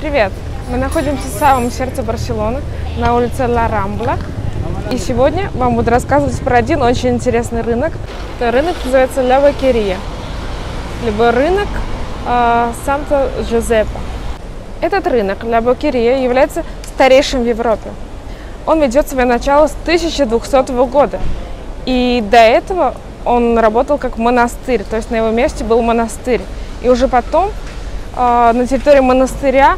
Привет! Мы находимся в самом сердце Барселоны, на улице Ла Рамбла. И сегодня вам буду рассказывать про один очень интересный рынок. Это рынок называется Ля Вакерия, либо рынок э, Санта-Джузеппе. Этот рынок Ля Бакерия является старейшим в Европе. Он ведет свое начало с 1200 года. И до этого он работал как монастырь, то есть на его месте был монастырь. И уже потом э, на территории монастыря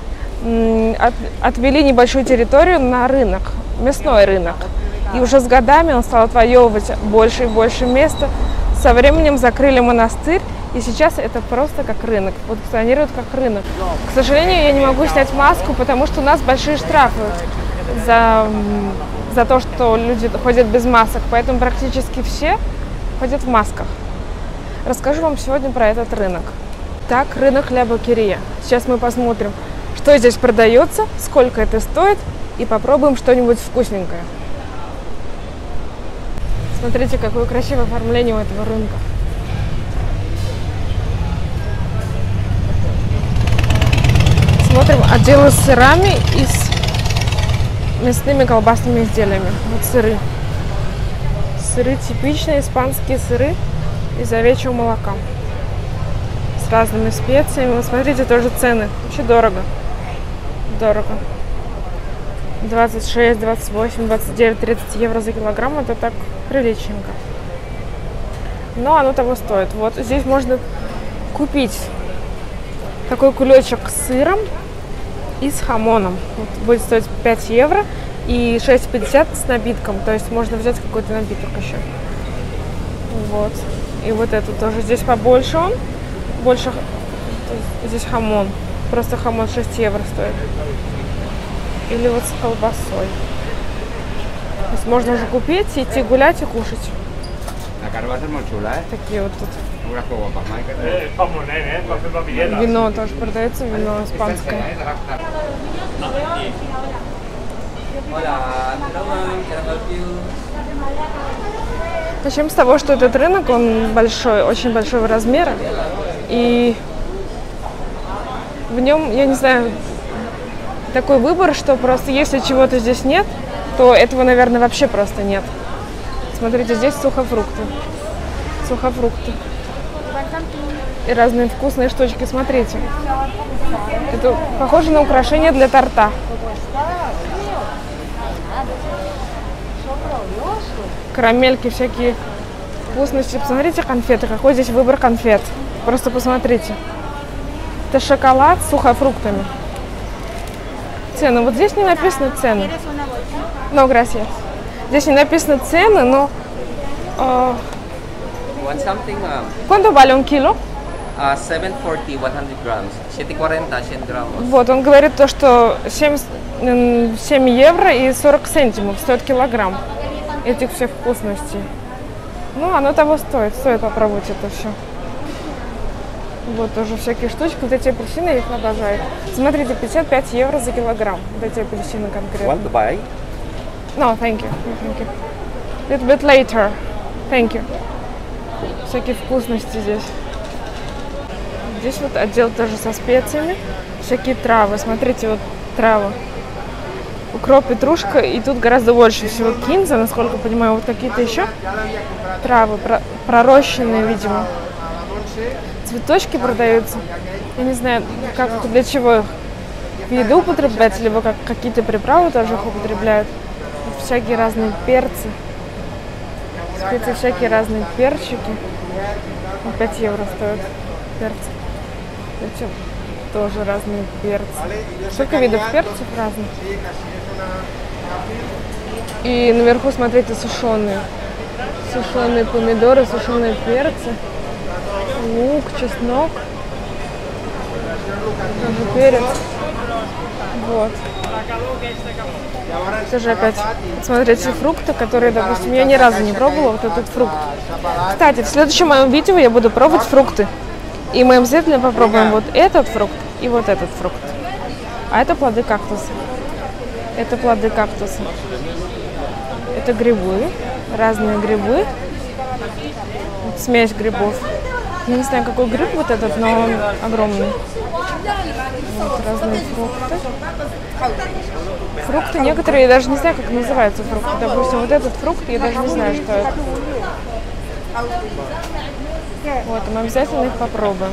отвели небольшую территорию на рынок, мясной рынок. И уже с годами он стал отвоевывать больше и больше места. Со временем закрыли монастырь, и сейчас это просто как рынок, функционирует как рынок. К сожалению, я не могу снять маску, потому что у нас большие штрафы за, за то, что люди ходят без масок, поэтому практически все ходят в масках. Расскажу вам сегодня про этот рынок. Так, рынок Ля Бакерия. Сейчас мы посмотрим, что здесь продается, сколько это стоит, и попробуем что-нибудь вкусненькое. Смотрите, какое красивое оформление у этого рынка. Смотрим отделы с сырами и с мясными колбасными изделиями. Вот сыры. Сыры типичные, испанские сыры из овечьего молока. С разными специями. Вот смотрите, тоже цены. Вообще дорого. Дорого. 26, 28, 29, 30 евро за килограмм. Это так приличненько. Но оно того стоит. Вот здесь можно купить такой кулечек с сыром и с хамоном. Вот будет стоить 5 евро и 6,50 с напитком. То есть можно взять какой-то напиток еще. Вот. И вот это тоже. Здесь побольше он. Больше здесь хамон. Просто хамон 6 евро стоит. Или вот с колбасой. То есть можно уже купить, идти гулять и кушать. Такие вот тут. Вино тоже продается, вино испанское. Начнем с того, что этот рынок, он большой, очень большого размера. И в нем, я не знаю, такой выбор, что просто если чего-то здесь нет, то этого, наверное, вообще просто нет. Смотрите, здесь сухофрукты. Сухофрукты. И разные вкусные штучки. Смотрите. Это похоже на украшение для торта. Карамельки всякие вкусности. Посмотрите конфеты. Какой здесь выбор конфет. Просто посмотрите. Это шоколад с сухофруктами. Цены. Вот здесь не написаны цены. No, gracias. Здесь не написаны цены, но... Something, ma'am? ¿Cuánto vale un kilo? Uh, 740, 100 grams. 740, 100 граммов. Вот, он говорит то, что 7, 7 евро и 40 центимов стоит килограмм этих всех вкусностей. Ну, оно того стоит, стоит попробовать это все. Вот тоже всякие штучки. Вот эти апельсины, я их обожаю. Смотрите, 55 евро за килограмм. Вот эти апельсины конкретно. Want to buy? No, thank you. Thank you. Little bit later. Thank you. Всякие вкусности здесь. Здесь вот отдел тоже со специями. Всякие травы. Смотрите, вот травы. Укроп, петрушка. И тут гораздо больше всего кинза, насколько понимаю. Вот какие-то еще травы, про- пророщенные, видимо. Цветочки продаются. Я не знаю, как, для чего их. Еду употреблять, либо как какие-то приправы тоже их употребляют. Всякие разные перцы. Специи всякие разные перчики. Вот 5 евро стоят перцы. Эти тоже разные перцы. Сколько видов перцев разных? И наверху, смотрите, сушеные. Сушеные помидоры, сушеные перцы. Лук, чеснок. Тоже перец. Вот. Тоже опять, смотрите, фрукты, которые, допустим, я ни разу не пробовала, вот этот фрукт. Кстати, в следующем моем видео я буду пробовать фрукты. И мы обязательно попробуем вот этот фрукт и вот этот фрукт. А это плоды кактуса. Это плоды кактуса. Это грибы, разные грибы. Смесь грибов. Я не знаю, какой гриб вот этот, но он огромный. Вот разные фрукты. Фрукты некоторые, я даже не знаю, как называются фрукты. Допустим, вот этот фрукт, я даже не знаю, что это. Вот, мы обязательно их попробуем.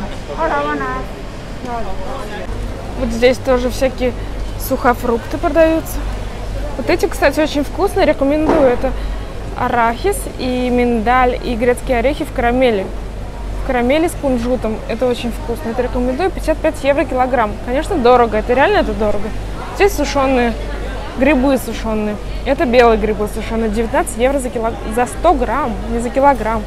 Вот здесь тоже всякие сухофрукты продаются. Вот эти, кстати, очень вкусные, рекомендую. Это арахис и миндаль и грецкие орехи в карамели. Карамели с кунжутом. Это очень вкусно. Это рекомендую. 55 евро килограмм. Конечно, дорого. Это реально это дорого. Здесь сушеные грибы сушеные. Это белые грибы сушеные. 19 евро за, кило... за 100 грамм, не за килограмм.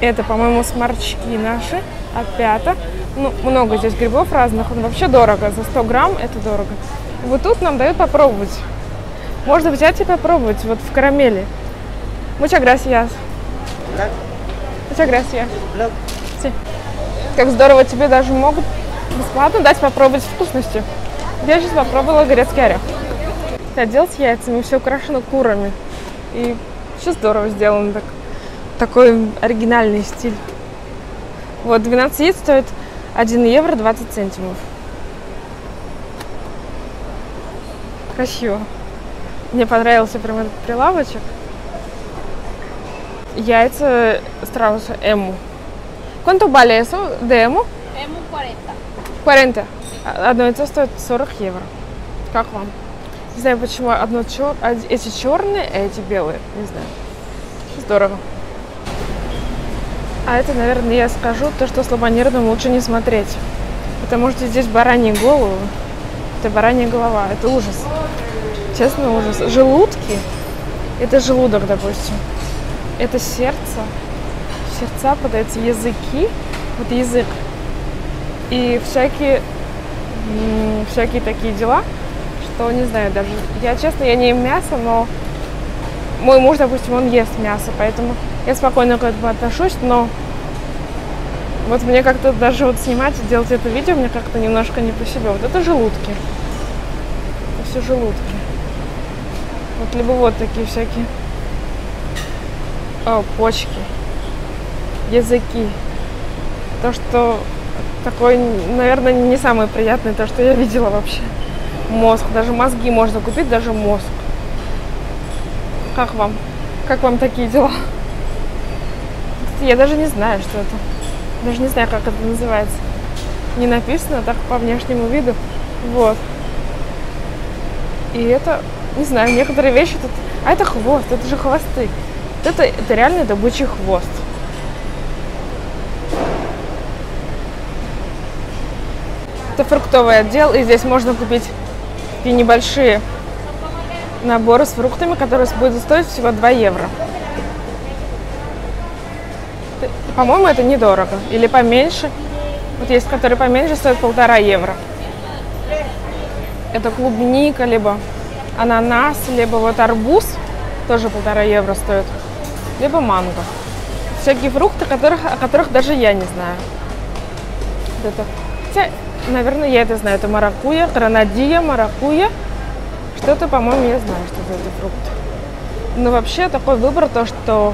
Это, по-моему, сморчки наши. Опята. Ну, много здесь грибов разных. Он вообще дорого. За 100 грамм это дорого. Вот тут нам дают попробовать. Можно взять и попробовать вот в карамели. Muchas gracias. Muchas gracias. Sí. Как здорово, тебе даже могут бесплатно дать попробовать вкусности. Я сейчас попробовала грецкий орех. Отдел с яйцами, все украшено курами. И все здорово сделано. Так, такой оригинальный стиль. Вот, 12 яиц стоит 1 евро 20 центимов. Красиво. Мне понравился прям этот прилавочек. Яйца страуса Эму. ¿Cuánto vale eso de Ему? Ему 40. 40. Одно яйцо стоит 40 евро. Как вам? Не знаю, почему одно чер... эти черные, а эти белые. Не знаю. Здорово. А это, наверное, я скажу то, что слабонервным лучше не смотреть. Потому что здесь бараньи головы. Это баранья голова. Это ужас. Честно, ужас. Желудки. Это желудок, допустим. Это сердце. Сердца подаются языки. Вот язык. И всякие, всякие такие дела, что не знаю даже. Я, честно, я не ем мясо, но мой муж, допустим, он ест мясо, поэтому я спокойно к этому отношусь, но вот мне как-то даже вот снимать и делать это видео, мне как-то немножко не по себе. Вот это желудки. Это все желудки. Вот либо вот такие всякие Почки, языки. То, что такой, наверное, не самый приятный, то, что я видела вообще. Мозг. Даже мозги можно купить, даже мозг. Как вам? Как вам такие дела? Я даже не знаю, что это. Даже не знаю, как это называется. Не написано, так по внешнему виду. Вот. И это, не знаю, некоторые вещи тут... А это хвост, это же хвосты. Это, это реально это бычий хвост. Это фруктовый отдел, и здесь можно купить такие небольшие наборы с фруктами, которые будут стоить всего 2 евро. По-моему, это недорого. Или поменьше. Вот есть, которые поменьше, стоят полтора евро. Это клубника, либо ананас, либо вот арбуз, тоже полтора евро стоит, либо манго. Всякие фрукты, которых, о которых даже я не знаю. Вот это. Хотя, наверное, я это знаю. Это маракуя, гранадия, маракуя. Что-то, по-моему, я знаю, что это за фрукт. Но вообще такой выбор, то, что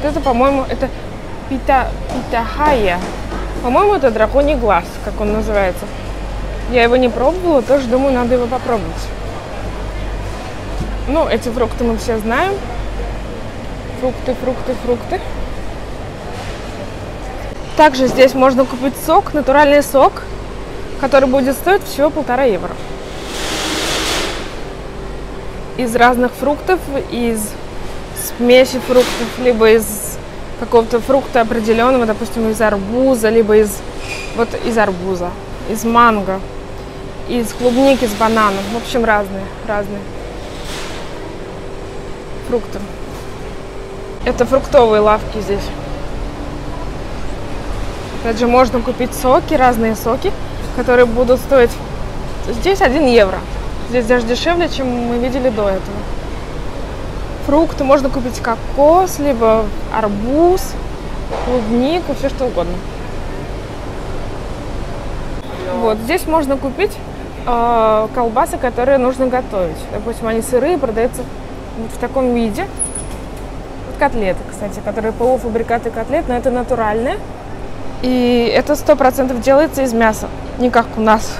вот это, по-моему, это пита, питахая. По-моему, это драконий глаз, как он называется. Я его не пробовала, тоже думаю, надо его попробовать. Ну, эти фрукты мы все знаем. Фрукты, фрукты, фрукты. Также здесь можно купить сок, натуральный сок, который будет стоить всего полтора евро. Из разных фруктов, из смеси фруктов, либо из какого-то фрукта определенного, допустим, из арбуза, либо из вот из арбуза, из манго, из клубники, из бананов. В общем, разные, разные фрукты. Это фруктовые лавки здесь. Опять можно купить соки, разные соки, которые будут стоить здесь 1 евро. Здесь даже дешевле, чем мы видели до этого. Фрукты можно купить кокос, либо арбуз, клубнику, все что угодно. Вот здесь можно купить э, колбасы, которые нужно готовить. Допустим, они сырые, продаются в таком виде. Котлеты, кстати, которые полуфабрикаты котлет, но это натуральные. И это сто процентов делается из мяса, не как у нас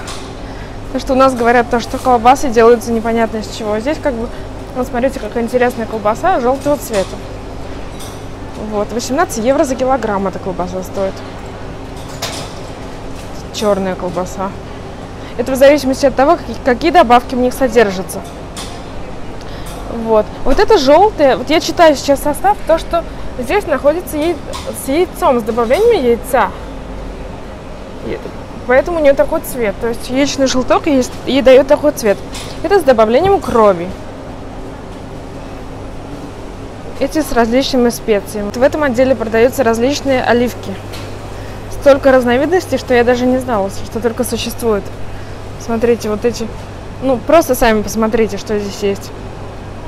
Потому что у нас говорят то, что колбасы делаются непонятно из чего. Здесь как бы, вот смотрите, какая интересная колбаса желтого цвета. Вот, 18 евро за килограмм эта колбаса стоит. Черная колбаса. Это в зависимости от того, какие добавки в них содержатся. Вот. Вот это желтое. Вот я читаю сейчас состав, то, что здесь находится яй... с яйцом, с добавлением яйца. Поэтому у нее такой цвет. То есть яичный желток ей, ей дает такой цвет. Это с добавлением крови. Эти с различными специями. Вот в этом отделе продаются различные оливки. Столько разновидностей, что я даже не знала, что только существует. Смотрите, вот эти. Ну, просто сами посмотрите, что здесь есть.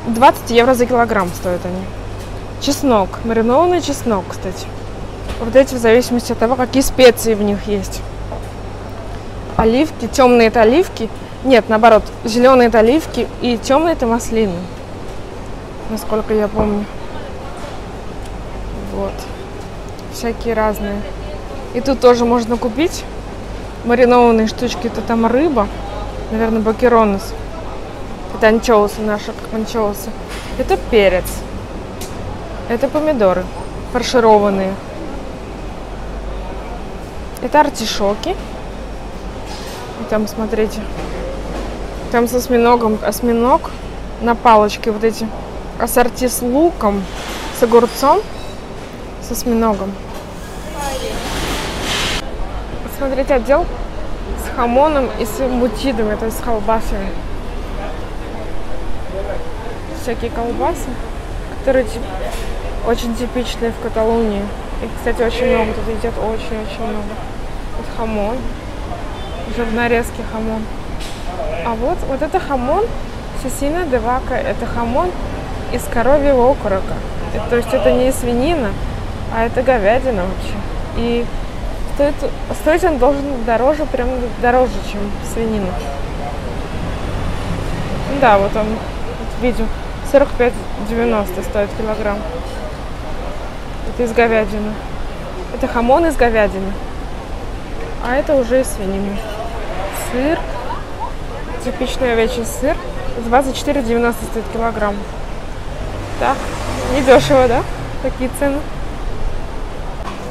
20 евро за килограмм стоят они. Чеснок. Маринованный чеснок, кстати. Вот эти в зависимости от того, какие специи в них есть. Оливки. Темные это оливки. Нет, наоборот. Зеленые это оливки и темные это маслины. Насколько я помню. Вот. Всякие разные. И тут тоже можно купить маринованные штучки. Это там рыба. Наверное, бакеронос. Это анчоусы наши, анчоусы. Это перец. Это помидоры фаршированные. Это артишоки. И там, смотрите, там с осьминогом, осьминог на палочке вот эти ассорти с луком, с огурцом, с осьминогом. Смотрите, отдел с хамоном и с мутидами, то есть с колбасами всякие колбасы, которые очень типичные в Каталунии. И, кстати, очень много тут едят, очень-очень много. Вот хамон, уже в нарезке хамон. А вот, вот это хамон cecina de vaca, это хамон из коровьего окорока. Это, то есть это не свинина, а это говядина вообще. И стоит, стоить он должен дороже, прям дороже, чем свинина. Да, вот он, вот видео. 45,90 стоит килограмм. Это из говядины. Это хамон из говядины. А это уже из свинины. Сыр. Типичный овечий сыр. 24,90 стоит килограмм. Так, недешево, да? Такие цены.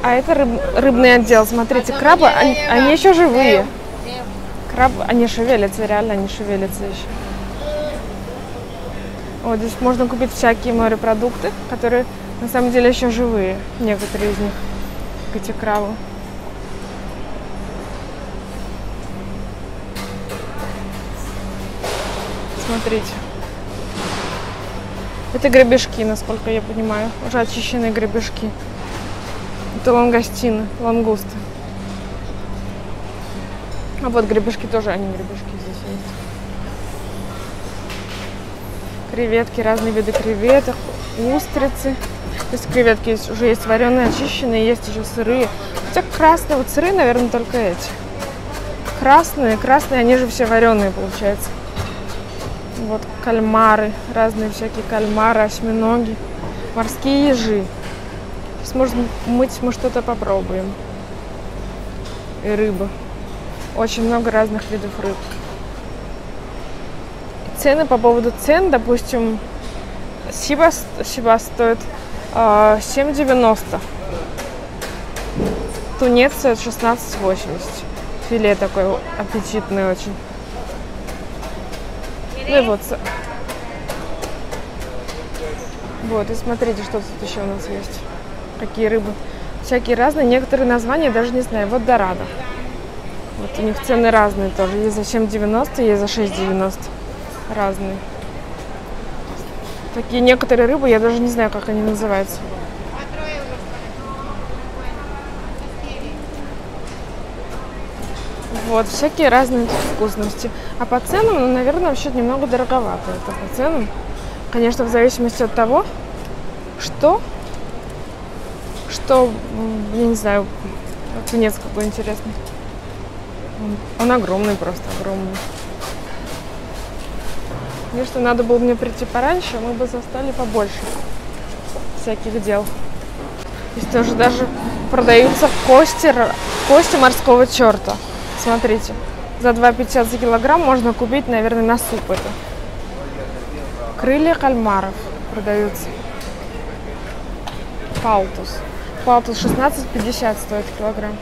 А это рыб, рыбный отдел. Смотрите, крабы, они, они еще живые. Крабы, они шевелятся, реально они шевелятся еще. Вот здесь можно купить всякие морепродукты, которые на самом деле еще живые, некоторые из них, эти крабы. Смотрите. Это гребешки, насколько я понимаю. Уже очищенные гребешки. Это лангостины, лангусты. А вот гребешки тоже, они гребешки здесь есть креветки, разные виды креветок, устрицы. То есть креветки есть, уже есть вареные, очищенные, есть еще сырые. Хотя красные, вот сырые, наверное, только эти. Красные, красные, они же все вареные, получается. Вот кальмары, разные всякие кальмары, осьминоги, морские ежи. Сейчас, может, мыть мы что-то попробуем. И рыба. Очень много разных видов рыб цены по поводу цен, допустим, Сиба, Сиба стоит э, 7,90. Тунец стоит 16,80. Филе такой аппетитный очень. Ну и вот. Вот, и смотрите, что тут еще у нас есть. Какие рыбы. Всякие разные. Некоторые названия даже не знаю. Вот Дорадо. Вот у них цены разные тоже. Есть за 7,90, есть за 6,90 разные. Такие некоторые рыбы, я даже не знаю, как они называются. Вот, всякие разные вкусности. А по ценам, ну, наверное, вообще немного дороговато это по ценам. Конечно, в зависимости от того, что, что, я не знаю, тунец какой интересный. Он огромный просто, огромный. Конечно, надо было мне прийти пораньше, мы бы застали побольше всяких дел. Здесь тоже даже продаются кости, кости морского черта. Смотрите, За 2,50 за килограмм можно купить, наверное, на суп это. Крылья кальмаров продаются. Палтус. Палтус 16,50 стоит килограмм.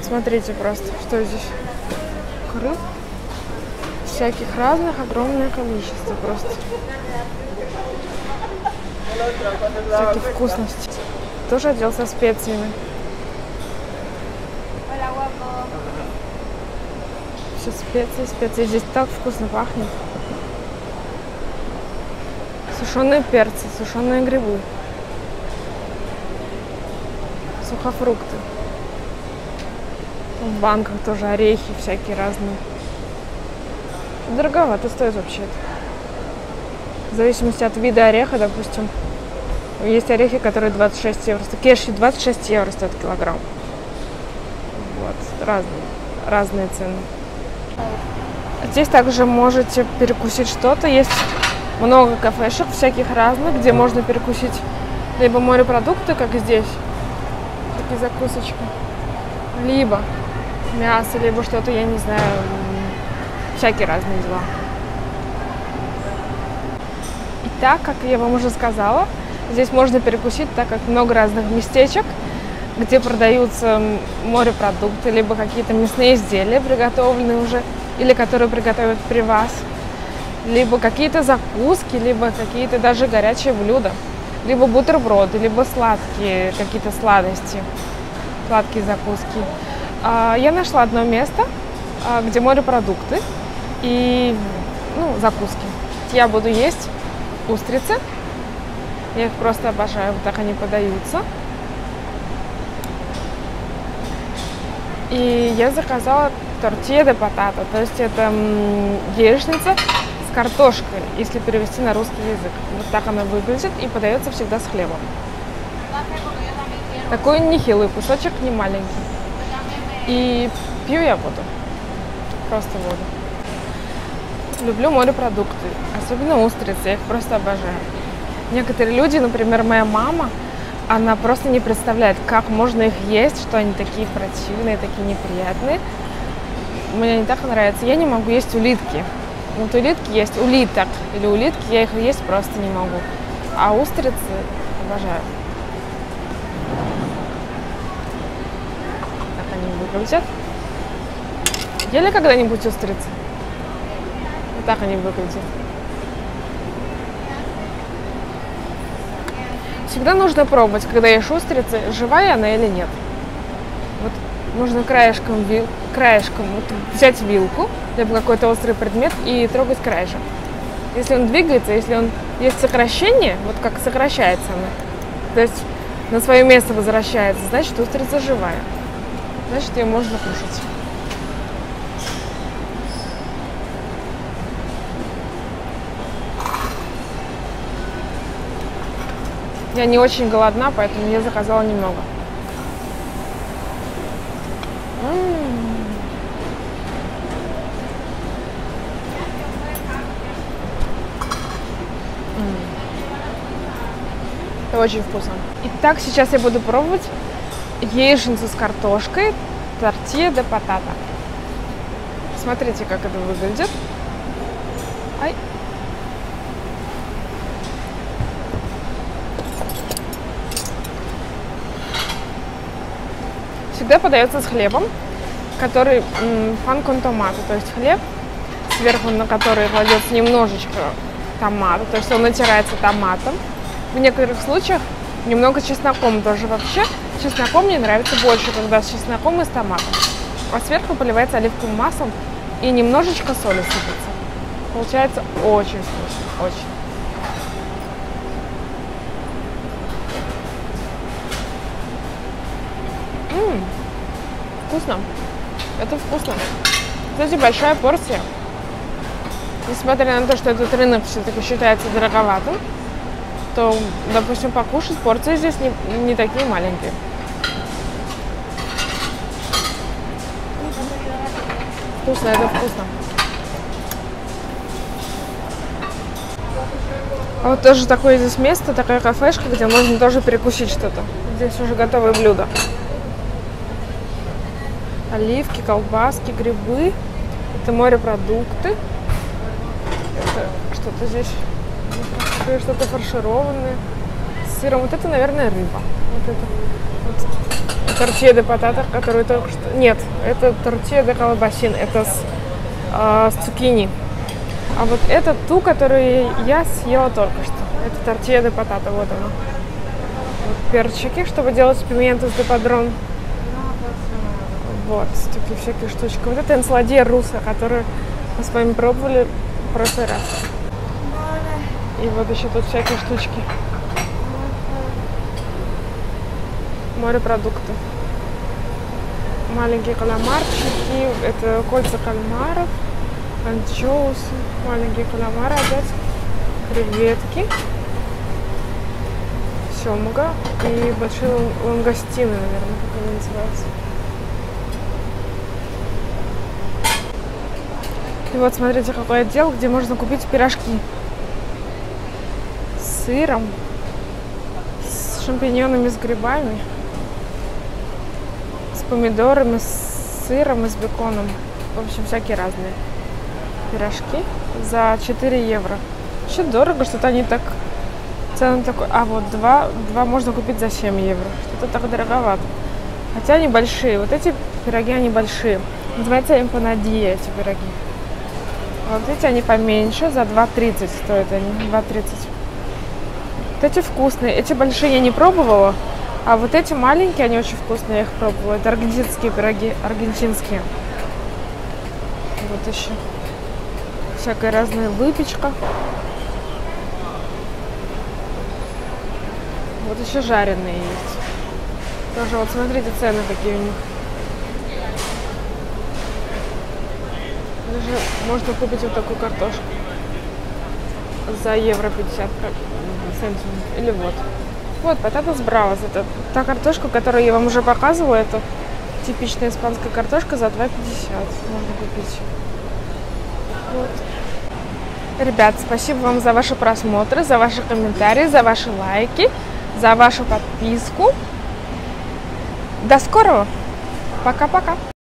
Смотрите просто, что здесь. Рыб всяких разных, огромное количество просто. Всякие вкусности. Тоже отдел со специями. Все специи, специи. Здесь так вкусно пахнет. Сушеные перцы, сушеные грибы. Сухофрукты. В банках тоже орехи всякие разные. Дороговато стоит вообще-то. В зависимости от вида ореха, допустим, есть орехи, которые 26 евро стоят. Кеши 26 евро стоят килограмм. Вот, разные, разные цены. Здесь также можете перекусить что-то. Есть много кафешек всяких разных, где можно перекусить либо морепродукты, как здесь, такие закусочки, либо мясо, либо что-то, я не знаю, всякие разные дела. И так, как я вам уже сказала, здесь можно перекусить, так как много разных местечек, где продаются морепродукты, либо какие-то мясные изделия, приготовленные уже, или которые приготовят при вас, либо какие-то закуски, либо какие-то даже горячие блюда, либо бутерброды, либо сладкие какие-то сладости, сладкие закуски. А, я нашла одно место, а, где морепродукты и ну, закуски. Я буду есть устрицы. Я их просто обожаю, вот так они подаются. И я заказала тортия де патата, то есть это яичница с картошкой, если перевести на русский язык. Вот так она выглядит и подается всегда с хлебом. Такой нехилый кусочек, не маленький. И пью я воду. Просто воду. Люблю морепродукты, особенно устрицы, я их просто обожаю. Некоторые люди, например, моя мама, она просто не представляет, как можно их есть, что они такие противные, такие неприятные. Мне не так нравится. Я не могу есть улитки. Вот улитки есть, улиток или улитки, я их есть просто не могу. А устрицы обожаю. Так они выглядят. Ели когда-нибудь устрицы? Так они выглядят. Всегда нужно пробовать, когда ешь устрицы, живая она или нет. Вот нужно краешком, краешком вот взять вилку, либо какой-то острый предмет и трогать краешек. Если он двигается, если он есть сокращение, вот как сокращается она, то есть на свое место возвращается, значит устрица живая. Значит ее можно кушать. Я не очень голодна, поэтому я заказала немного. Это очень вкусно. Итак, сейчас я буду пробовать яичницу с картошкой, тортия де патата. Смотрите, как это выглядит. Всегда подается с хлебом, который пан кон томата, то есть хлеб, сверху на который кладется немножечко томата, то есть он натирается томатом. В некоторых случаях немного чесноком тоже вообще. Чесноком мне нравится больше, когда с чесноком и с томатом. А сверху поливается оливковым маслом и немножечко соли сыпется. Получается очень вкусно, очень. М-м, вкусно. Это вкусно. Кстати, большая порция. Несмотря на то, что этот рынок все-таки считается дороговатым, то, допустим, покушать порции здесь не, не такие маленькие. Вкусно, это вкусно. А вот тоже такое здесь место, такая кафешка, где можно тоже перекусить что-то. Здесь уже готовые блюда. Оливки, колбаски, грибы. Это морепродукты. Это что-то здесь ну, что-то фаршированное с сыром. Вот это, наверное, рыба. Вот это. Вот. Тортье де патата, который только что... Нет, это тортье де колбасин. Это с, э, с цукини. А вот это ту, которую я съела только что. Это тортье де патата. Вот она. Вот перчики, чтобы делать пиментус де падрон. Вот, такие всякие штучки. Вот это энсладья руса, которую мы с вами пробовали в прошлый раз. И вот еще тут всякие штучки. Морепродукты. Маленькие каламарчики. Это кольца кальмаров. Анчоусы. Маленькие каламары опять. Креветки. Семга. И большие лангостины, наверное, как они называются. И вот смотрите, какой отдел, где можно купить пирожки с сыром, с шампиньонами, с грибами, с помидорами, с сыром и с беконом. В общем, всякие разные пирожки за 4 евро. Вообще дорого, что-то они так... Цены такой... А вот два, два можно купить за 7 евро. Что-то так дороговато. Хотя они большие. Вот эти пироги, они большие. Называется эмпанадия эти пироги. Вот эти они поменьше, за 2,30 стоят они, 2,30. Вот эти вкусные, эти большие я не пробовала, а вот эти маленькие, они очень вкусные, я их пробовала. Это аргентинские пироги, аргентинские. Вот еще всякая разная выпечка. Вот еще жареные есть. Тоже вот смотрите цены какие у них. Даже можно купить вот такую картошку за евро 50 центов. Или вот. Вот, пататас бравос. Это та картошка, которую я вам уже показывала. Это типичная испанская картошка за 2,50 можно купить. Вот. Ребят, спасибо вам за ваши просмотры, за ваши комментарии, за ваши лайки, за вашу подписку. До скорого. Пока-пока.